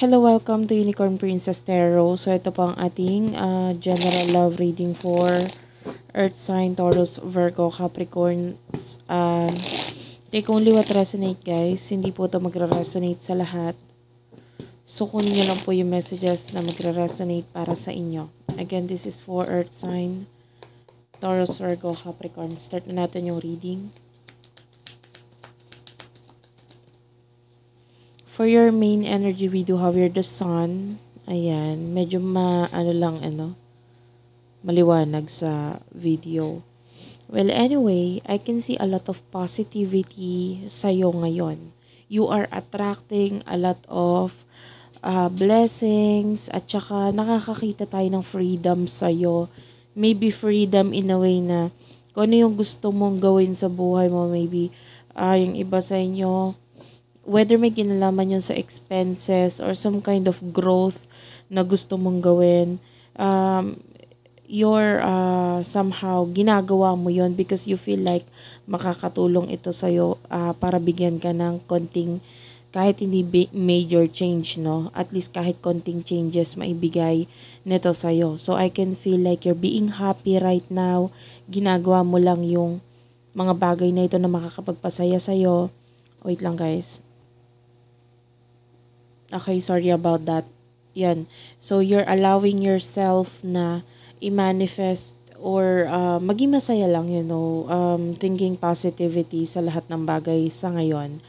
Hello, welcome to Unicorn Princess Tarot. So, ito po ang ating uh, general love reading for Earth sign, Taurus, Virgo, Capricorn. Uh, take only what resonate, guys. Hindi po ito magre-resonate sa lahat. So, kunin nyo lang po yung messages na magre-resonate para sa inyo. Again, this is for Earth sign, Taurus, Virgo, Capricorn. Start na natin yung reading. For your main energy, we do have here the sun. Ayan. Medyo ma, ano lang, ano, maliwanag sa video. Well, anyway, I can see a lot of positivity sa'yo ngayon. You are attracting a lot of uh, blessings at saka nakakakita tayo ng freedom sa'yo. Maybe freedom in a way na kung ano yung gusto mong gawin sa buhay mo, maybe uh, yung iba sa inyo, whether may kinalaman yun sa expenses or some kind of growth na gusto mong gawin, um, you're uh, somehow ginagawa mo yon because you feel like makakatulong ito sa'yo uh, para bigyan ka ng konting kahit hindi major change, no? At least kahit konting changes maibigay nito sa'yo. So, I can feel like you're being happy right now. Ginagawa mo lang yung mga bagay na ito na makakapagpasaya sa'yo. Wait lang, guys. Okay, sorry about that. Yan. So, you're allowing yourself na i-manifest or uh, maging masaya lang, you know, um, thinking positivity sa lahat ng bagay sa ngayon.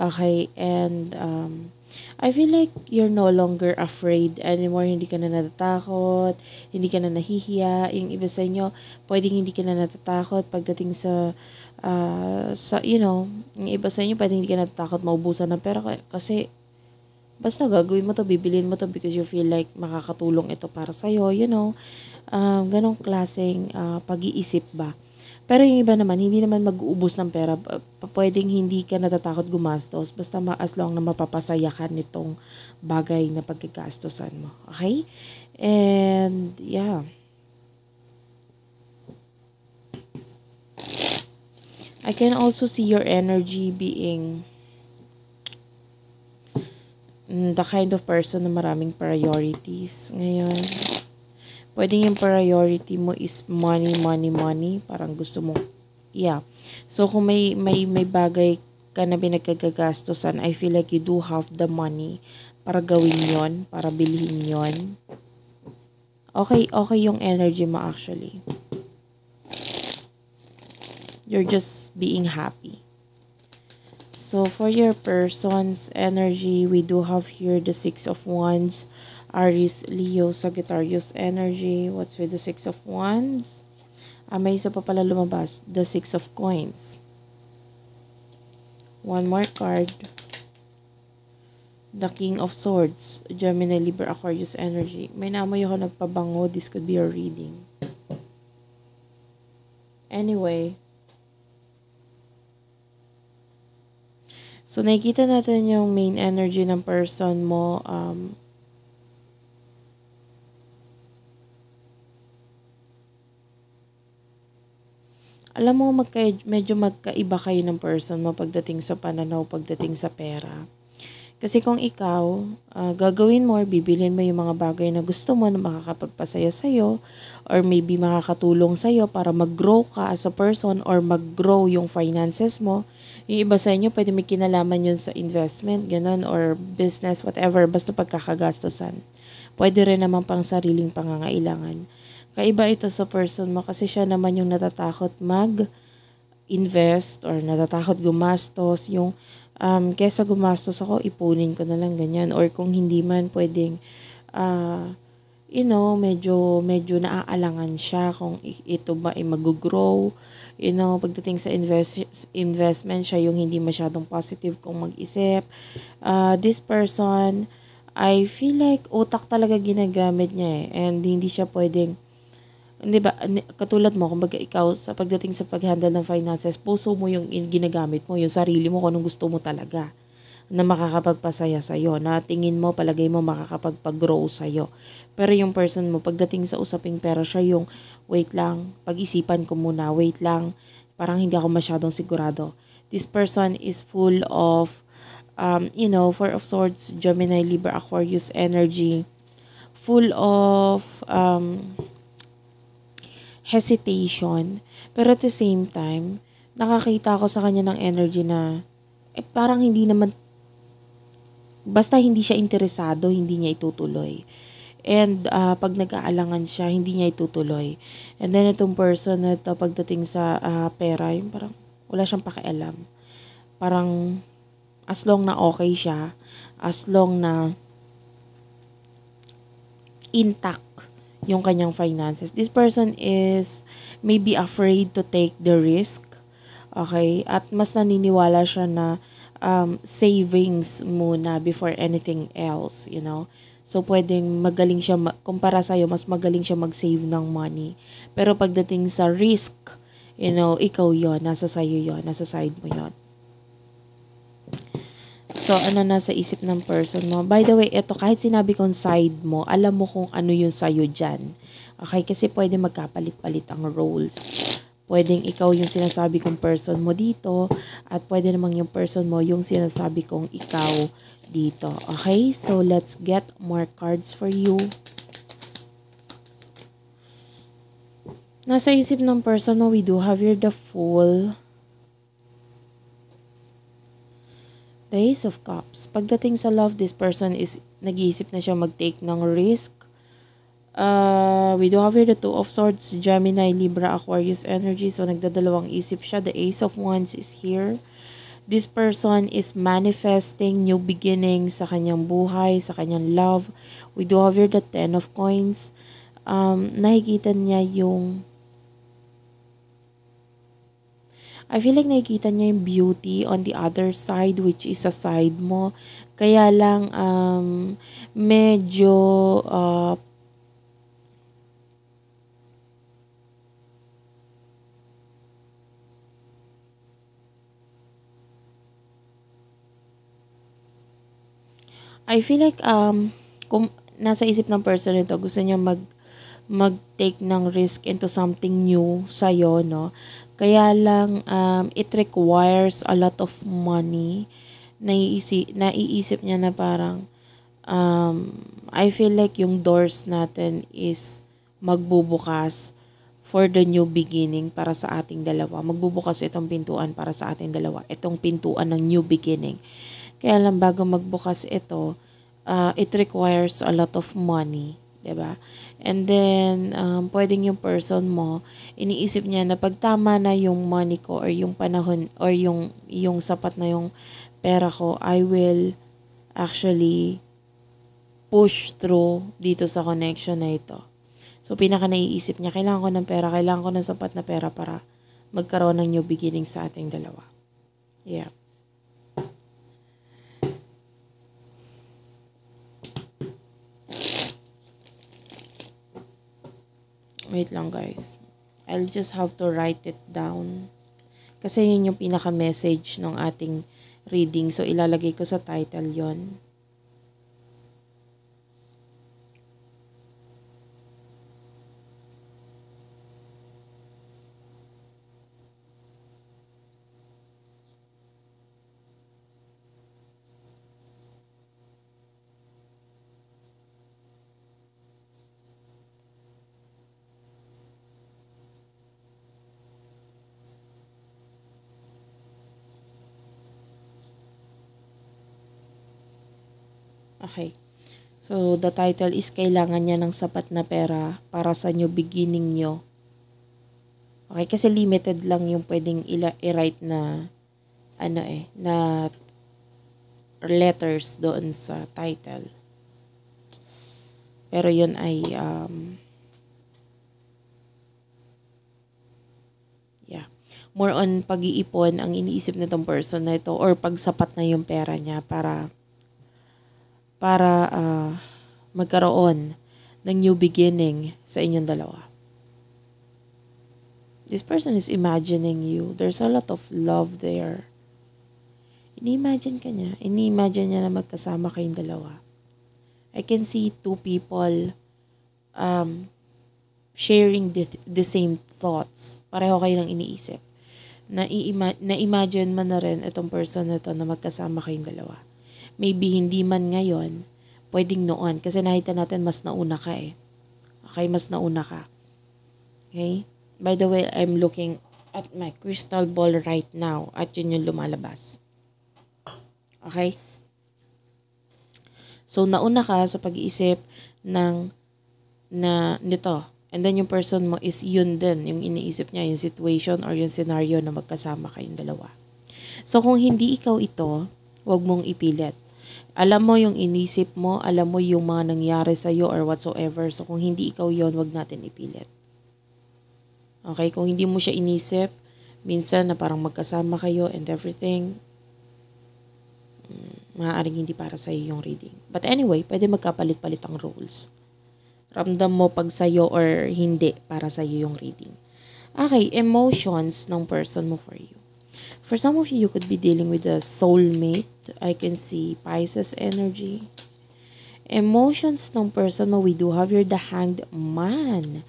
Okay, and um, I feel like you're no longer afraid anymore. Hindi ka na natatakot, hindi ka na nahihiya. Yung iba sa inyo, pwedeng hindi ka na natatakot pagdating sa, uh, sa you know, yung iba sa inyo, pwedeng hindi ka natatakot maubusan ng pera kasi basta gagawin mo to, bibilin mo to because you feel like makakatulong ito para sa'yo, you know. Um, ganong klaseng uh, pag-iisip ba. Pero yung iba naman, hindi naman mag-uubos ng pera. Pwedeng hindi ka natatakot gumastos. Basta ma as long na mapapasaya ka nitong bagay na pagkagastosan mo. Okay? And, yeah. I can also see your energy being the kind of person na maraming priorities ngayon. Pwede yung priority mo is money, money, money. Parang gusto mo, yeah. So, kung may, may, may bagay ka na pinagkagagastosan, I feel like you do have the money para gawin yon para bilhin yon Okay, okay yung energy mo actually. You're just being happy. So for your person's energy, we do have here the Six of Wands, Aries, Leo, Sagittarius energy. What's with the Six of Wands? Ah, may isa pa pala lumabas. The Six of Coins. One more card. The King of Swords, Gemini, Libra, Aquarius energy. May naamoy ako nagpabango. This could be a reading. Anyway, So, nakikita natin yung main energy ng person mo. Um, alam mo, magka, medyo magkaiba kayo ng person mo pagdating sa pananaw, pagdating sa pera. Kasi kung ikaw, uh, gagawin mo or bibilin mo yung mga bagay na gusto mo na makakapagpasaya sa'yo or maybe makakatulong sa'yo para mag-grow ka as a person or mag-grow yung finances mo. Yung iba sa inyo, pwede may kinalaman yun sa investment, ganun, or business, whatever, basta pagkakagastosan. Pwede rin naman pang sariling pangangailangan. Kaiba ito sa person mo kasi siya naman yung natatakot mag-invest or natatakot gumastos, yung um, kesa gumastos ako, ipunin ko na lang ganyan. Or kung hindi man pwedeng, uh, you know, medyo, medyo naaalangan siya kung ito ba ay mag-grow. You know, pagdating sa invest, investment, siya yung hindi masyadong positive kung mag-isip. Uh, this person, I feel like utak talaga ginagamit niya eh. And hindi siya pwedeng, hindi ba, katulad mo, kumbaga ikaw, sa pagdating sa pag-handle ng finances, puso mo yung ginagamit mo, yung sarili mo kung anong gusto mo talaga na makakapagpasaya sa'yo, na tingin mo, palagay mo makakapagpag-grow sa'yo. Pero yung person mo, pagdating sa usaping pera, siya yung, wait lang, pag-isipan ko muna, wait lang, parang hindi ako masyadong sigurado. This person is full of um, you know, Four of Swords, Gemini, Libra, Aquarius energy, full of um, hesitation. Pero at the same time, nakakita ako sa kanya ng energy na eh, parang hindi naman, basta hindi siya interesado, hindi niya itutuloy. And uh, pag nag-aalangan siya, hindi niya itutuloy. And then itong person na ito, pagdating sa uh, pera, yung parang wala siyang pakialam. Parang as long na okay siya, as long na intact yung kanyang finances. This person is maybe afraid to take the risk. Okay? At mas naniniwala siya na um, savings muna before anything else, you know? So, pwedeng magaling siya, kumpara sa'yo, mas magaling siya mag-save ng money. Pero pagdating sa risk, you know, ikaw yon nasa sa'yo yon nasa side mo yon So, ano na sa isip ng person mo. By the way, ito, kahit sinabi kong side mo, alam mo kung ano yung sa'yo dyan. Okay? Kasi pwede magkapalit-palit ang roles. Pwedeng ikaw yung sinasabi kong person mo dito at pwede namang yung person mo yung sinasabi kong ikaw dito. Okay? So, let's get more cards for you. Nasa isip ng person mo, we do have here the Fool. The Ace of Cups. Pagdating sa love, this person is nag-iisip na siya mag-take ng risk. Uh, we do have here the Two of Swords, Gemini, Libra, Aquarius energy. So, nagdadalawang isip siya. The Ace of Wands is here. This person is manifesting new beginning sa kanyang buhay, sa kanyang love. We do have here the Ten of Coins. Um, nakikita niya yung I feel like nakikita niya yung beauty on the other side which is sa side mo. Kaya lang um, medyo uh, I feel like um kung nasa isip ng person ito gusto niya mag mag-take ng risk into something new sa'yo, no? Kaya lang, um, it requires a lot of money. Naiisip, naiisip niya na parang, um, I feel like yung doors natin is magbubukas for the new beginning para sa ating dalawa. Magbubukas itong pintuan para sa ating dalawa. Itong pintuan ng new beginning. Kaya lang bago magbukas ito, uh, it requires a lot of money 'di ba? And then um, pwedeng yung person mo iniisip niya na pag tama na yung money ko or yung panahon or yung yung sapat na yung pera ko, I will actually push through dito sa connection na ito. So pinaka naiisip niya, kailangan ko ng pera, kailangan ko ng sapat na pera para magkaroon ng new beginning sa ating dalawa. Yeah. Wait lang guys. I'll just have to write it down. Kasi yun yung pinaka-message ng ating reading. So, ilalagay ko sa title yon Okay. So, the title is Kailangan niya ng sapat na pera para sa new beginning nyo. Okay, kasi limited lang yung pwedeng i-write na ano eh, na letters doon sa title. Pero yun ay um, yeah. More on pag-iipon ang iniisip nitong person na ito or pagsapat na yung pera niya para para uh, magkaroon ng new beginning sa inyong dalawa. This person is imagining you. There's a lot of love there. Ini-imagine ka niya. Ini-imagine niya na magkasama kayong dalawa. I can see two people um, sharing the, the same thoughts. Pareho kayo ng iniisip. Na, i-imagine man na rin itong person na to na magkasama kayong dalawa Maybe hindi man ngayon, pwedeng noon. Kasi nakita natin mas nauna ka eh. Okay, mas nauna ka. Okay? By the way, I'm looking at my crystal ball right now at yun yung lumalabas. Okay? So, nauna ka sa pag-iisip ng na nito. And then yung person mo is yun din, yung iniisip niya, yung situation or yung scenario na magkasama kayong dalawa. So, kung hindi ikaw ito, wag mong ipilit. Alam mo yung inisip mo, alam mo yung mga nangyari sa'yo or whatsoever. So, kung hindi ikaw yon wag natin ipilit. Okay? Kung hindi mo siya inisip, minsan na parang magkasama kayo and everything, maaaring hindi para sa iyo yung reading. But anyway, pwede magkapalit-palit ang roles. Ramdam mo pag sa iyo or hindi para sa iyo yung reading. Okay, emotions ng person mo for you. For some of you, you could be dealing with a soulmate. I can see Pisces energy. Emotions ng person mo, we do have your the hanged man.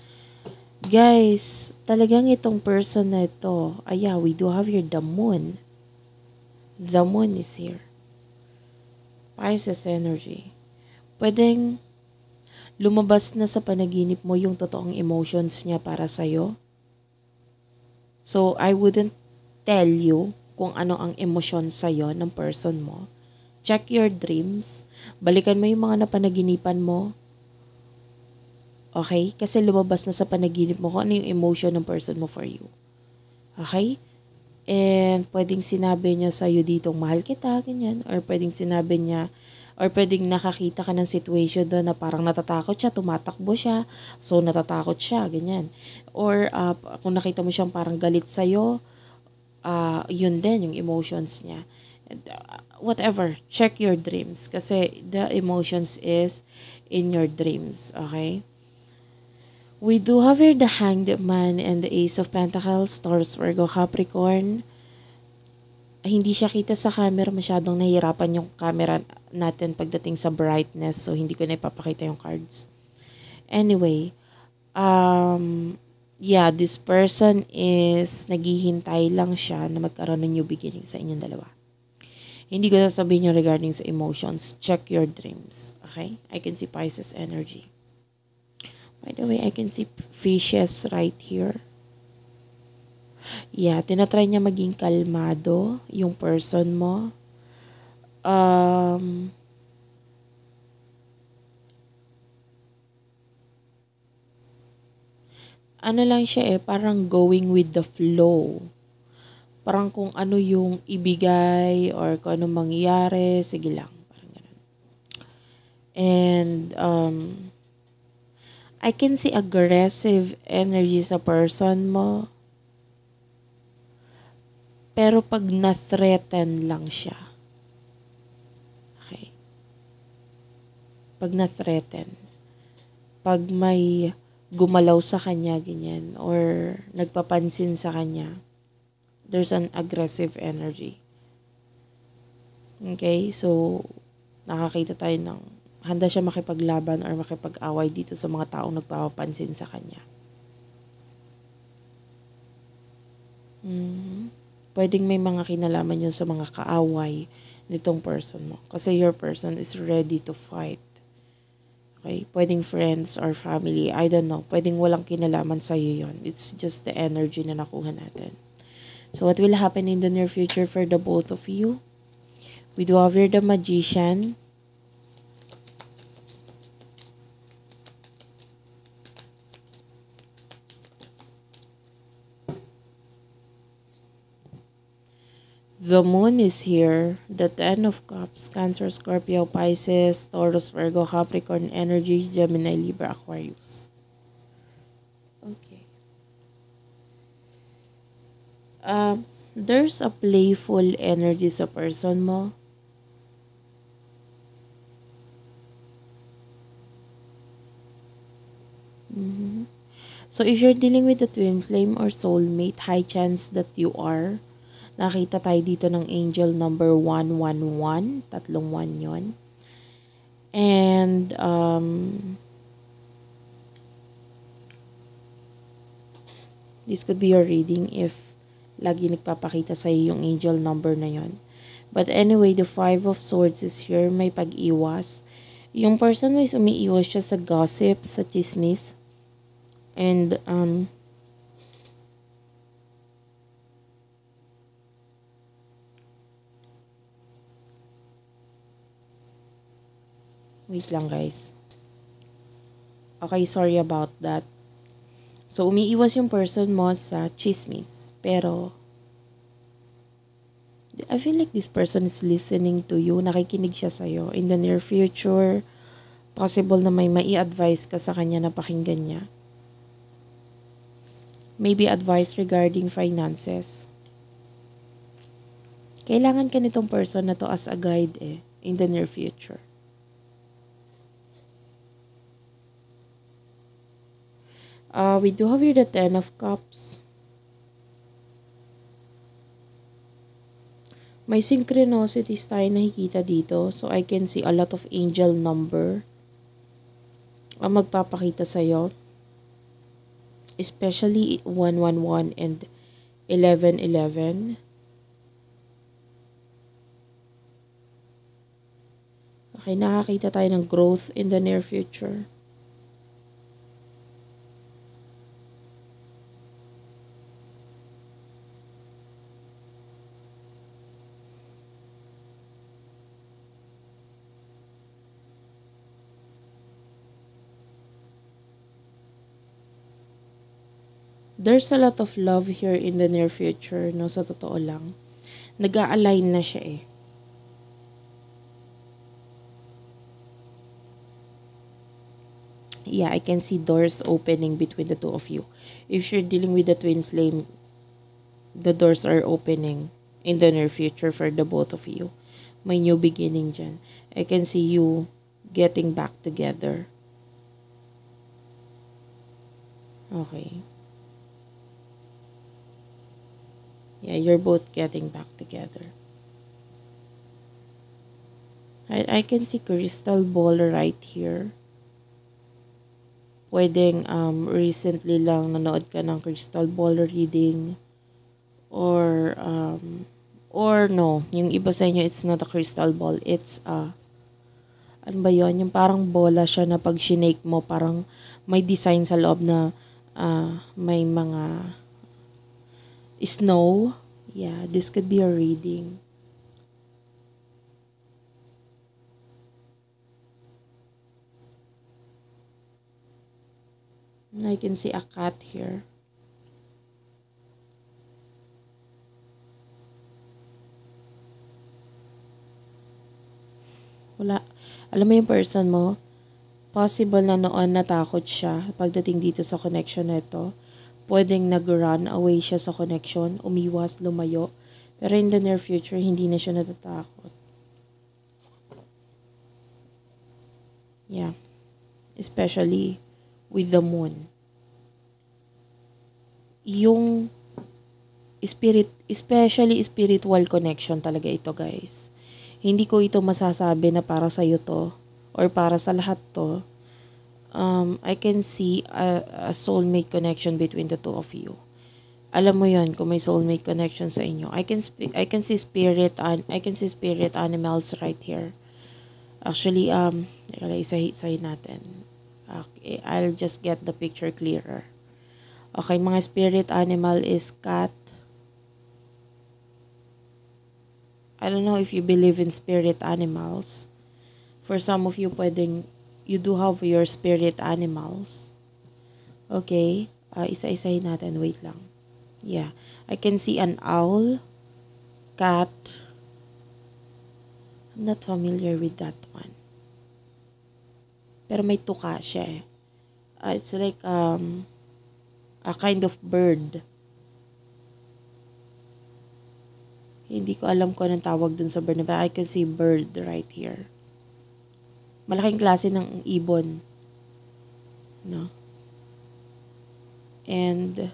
Guys, talagang itong person na ito, yeah, we do have your the moon. The moon is here. Pisces energy. Pwedeng lumabas na sa panaginip mo yung totoong emotions niya para sa'yo. So, I wouldn't tell you kung ano ang emosyon sa'yo ng person mo. Check your dreams. Balikan mo yung mga napanaginipan mo. Okay? Kasi lumabas na sa panaginip mo kung ano yung emotion ng person mo for you. Okay? And pwedeng sinabi niya sa iyo ditong mahal kita, ganyan. Or pwedeng sinabi niya, or pwedeng nakakita ka ng situation doon na parang natatakot siya, tumatakbo siya, so natatakot siya, ganyan. Or uh, kung nakita mo siyang parang galit sa iyo, uh, yun din yung emotions niya. And, uh, whatever, check your dreams kasi the emotions is in your dreams, okay? We do have here the Hanged Man and the Ace of Pentacles, Taurus, Virgo, Capricorn. Hindi siya kita sa camera, masyadong nahihirapan yung camera natin pagdating sa brightness, so hindi ko na ipapakita yung cards. Anyway, um, yeah, this person is naghihintay lang siya na magkaroon ng new beginning sa inyong dalawa. Hindi ko sasabihin yung regarding sa emotions. Check your dreams. Okay? I can see Pisces energy. By the way, I can see fishes right here. Yeah, tinatry niya maging kalmado yung person mo. Um, ano lang siya eh, parang going with the flow. Parang kung ano yung ibigay or kung ano mangyayari, sige lang. Parang ganun. And, um, I can see aggressive energy sa person mo. Pero pag na-threaten lang siya. Okay. Pag na-threaten. Pag may gumalaw sa kanya, ganyan, or nagpapansin sa kanya, there's an aggressive energy. Okay, so nakakita tayo ng handa siya makipaglaban or makipag-away dito sa mga taong nagpapapansin sa kanya. Mm-hmm. Pwedeng may mga kinalaman yun sa mga kaaway nitong person mo. Kasi your person is ready to fight. Okay? Pwedeng friends or family. I don't know. Pwedeng walang kinalaman sa iyo yon. It's just the energy na nakuha natin. So what will happen in the near future for the both of you? We do have here the magician. The moon is here. The Ten of Cups, Cancer, Scorpio, Pisces, Taurus, Virgo, Capricorn, Energy, Gemini, Libra, Aquarius. Okay. Um, there's a playful energy sa person mo. Mm-hmm. So if you're dealing with a twin flame or soulmate, high chance that you are Nakita tayo dito ng angel number 111. Tatlong 1 yon. And, um, this could be your reading if lagi nagpapakita sa iyo yung angel number na yon. But anyway, the Five of Swords is here. May pag-iwas. Yung person is umiiwas siya sa gossip, sa chismis. And, um, wait lang guys. Okay, sorry about that. So, umiiwas yung person mo sa chismis. Pero, I feel like this person is listening to you. Nakikinig siya sa'yo. In the near future, possible na may mai-advise ka sa kanya na pakinggan niya. Maybe advice regarding finances. Kailangan ka nitong person na to as a guide eh, in the near future. Uh, we do have here the Ten of Cups. May synchronicities tayo nakikita dito. So, I can see a lot of angel number ang magpapakita sa'yo. Especially 111 and 1111. Okay, nakakita tayo ng growth in the near future. There's a lot of love here in the near future, no? Sa totoo lang. Nag-a-align na siya eh. Yeah, I can see doors opening between the two of you. If you're dealing with the twin flame, the doors are opening in the near future for the both of you. May new beginning dyan. I can see you getting back together. Okay. Yeah, you're both getting back together. I, I can see crystal ball right here. Pwedeng um, recently lang nanood ka ng crystal ball reading. Or, um, or no, yung iba sa inyo, it's not a crystal ball. It's a, ano ba yun? Yung parang bola siya na pag shinake mo, parang may design sa loob na uh, may mga snow. Yeah, this could be a reading. I can see a cat here. Wala. Alam mo yung person mo, possible na noon natakot siya pagdating dito sa connection nito pwedeng nag-run away siya sa connection, umiwas, lumayo. Pero in the near future, hindi na siya natatakot. Yeah. Especially with the moon. Yung spirit, especially spiritual connection talaga ito guys. Hindi ko ito masasabi na para sa iyo to or para sa lahat to um, I can see a, a soulmate connection between the two of you. Alam mo yon kung may soulmate connection sa inyo. I can I can see spirit and I can see spirit animals right here. Actually, um, isa-isahin natin. Okay, I'll just get the picture clearer. Okay, mga spirit animal is cat. I don't know if you believe in spirit animals. For some of you, pwedeng you do have your spirit animals. Okay? Uh, isa-isahin natin. Wait lang. Yeah. I can see an owl, cat. I'm not familiar with that one. Pero may tuka siya eh. Uh, it's like um, a kind of bird. Hindi ko alam kung anong tawag dun sa bird. But I can see bird right here malaking klase ng ibon. No? And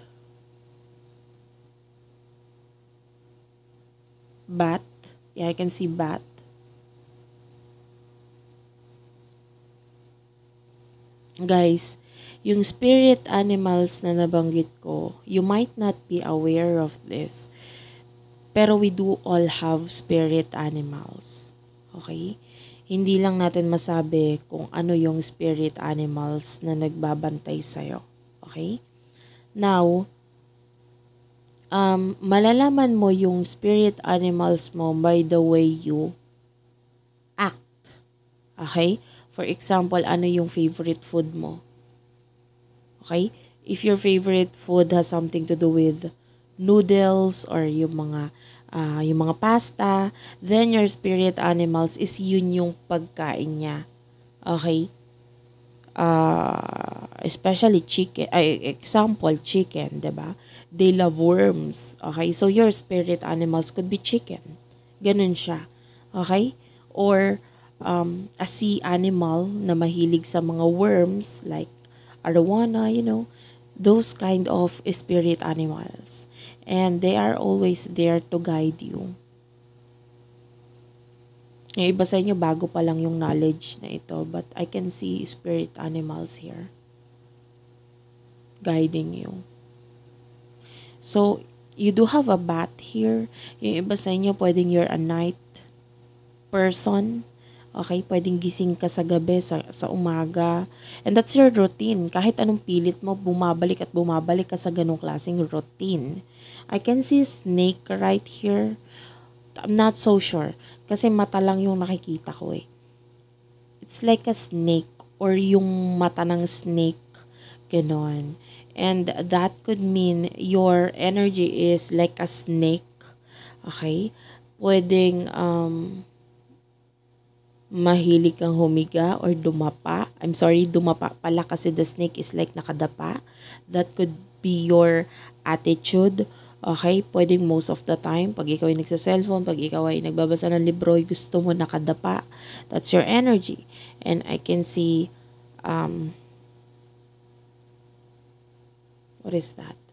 bat. Yeah, I can see bat. Guys, yung spirit animals na nabanggit ko, you might not be aware of this. Pero we do all have spirit animals. Okay? Hindi lang natin masabi kung ano yung spirit animals na nagbabantay sa'yo. Okay? Now, um, malalaman mo yung spirit animals mo by the way you act. Okay? For example, ano yung favorite food mo? Okay? If your favorite food has something to do with noodles or yung mga uh, yung mga pasta, then your spirit animals is yun yung pagkain niya. Okay? Uh, especially chicken, uh, example, chicken, ba? They love worms. Okay? So your spirit animals could be chicken. Ganun siya. Okay? Or um, a sea animal na mahilig sa mga worms like arowana, you know, those kind of spirit animals. And they are always there to guide you. Yung iba sa inyo, bago pa lang yung knowledge na ito. But I can see spirit animals here. Guiding you. So, you do have a bat here. Yung iba sa inyo, pwedeng you're a night person Okay, pwedeng gising ka sa gabi, sa, sa umaga. And that's your routine. Kahit anong pilit mo, bumabalik at bumabalik ka sa ganong klaseng routine. I can see snake right here. I'm not so sure. Kasi mata lang yung nakikita ko eh. It's like a snake or yung mata ng snake. Ganon. And that could mean your energy is like a snake. Okay? Pwedeng, um, mahilig kang humiga or dumapa. I'm sorry, dumapa pala kasi the snake is like nakadapa. That could be your attitude. Okay? Pwedeng most of the time, pag ikaw ay nagsa-cellphone, pag ikaw ay nagbabasa ng libro, gusto mo nakadapa. That's your energy. And I can see, um, what is that?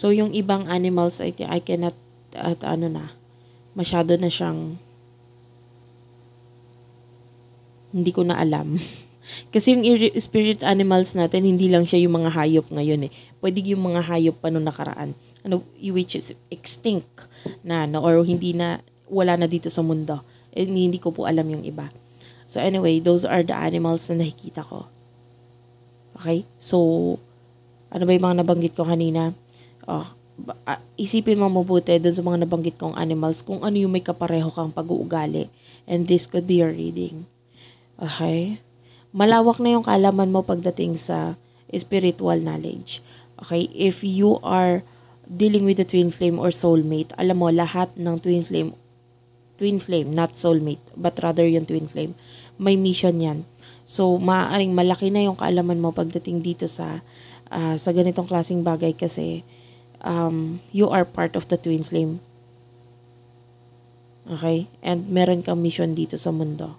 So, yung ibang animals, I, I cannot, at ano na, masyado na siyang, hindi ko na alam. Kasi yung spirit animals natin, hindi lang siya yung mga hayop ngayon eh. Pwede yung mga hayop pa nung nakaraan. Ano, which is extinct na, no? or hindi na, wala na dito sa mundo. Eh, hindi ko po alam yung iba. So anyway, those are the animals na nakikita ko. Okay? So, ano ba yung mga nabanggit ko kanina? Oh, isipin mo mabuti dun sa mga nabanggit kong animals kung ano yung may kapareho kang pag-uugali. And this could be your reading. Okay? Malawak na yung kalaman mo pagdating sa spiritual knowledge. Okay? If you are dealing with the twin flame or soulmate, alam mo, lahat ng twin flame, twin flame, not soulmate, but rather yung twin flame, may mission yan. So, maaaring malaki na yung kaalaman mo pagdating dito sa uh, sa ganitong klasing bagay kasi um, you are part of the twin flame. Okay? And meron kang mission dito sa mundo.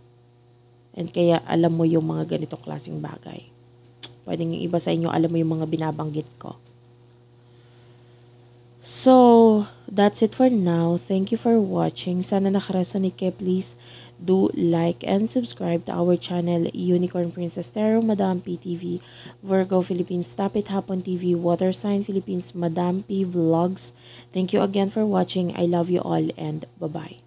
And kaya alam mo yung mga ganitong klaseng bagay. Pwedeng yung iba sa inyo alam mo yung mga binabanggit ko. So, that's it for now. Thank you for watching. Sana nakaresonate kayo. Please do like and subscribe to our channel, Unicorn Princess Tarot, Madam PTV, Virgo Philippines, Stop It Hapon TV, Water Sign Philippines, Madam P Vlogs. Thank you again for watching. I love you all and bye-bye.